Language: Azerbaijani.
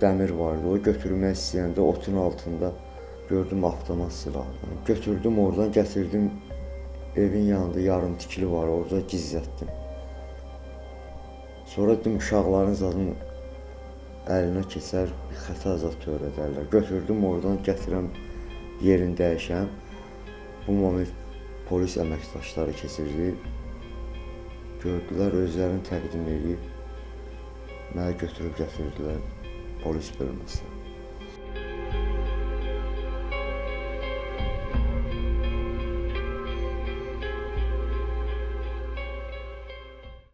Dəmir vardı, o götürmək istəyəndə otun altında gördüm avtomat silahını. Götürdüm oradan gətirdim evin yanında yarım tikili var, orada gizlətdim. Sonra dedim uşaqların zadın əlinə keçər, xəta zad törədərlər. Götürdüm oradan gətirəm yerini dəyişəm. Bu moment polis əməkdaşları keçirdi. Gördülər, özlərini təqdim edib məni götürüb gətirdilər Paulo esperando você.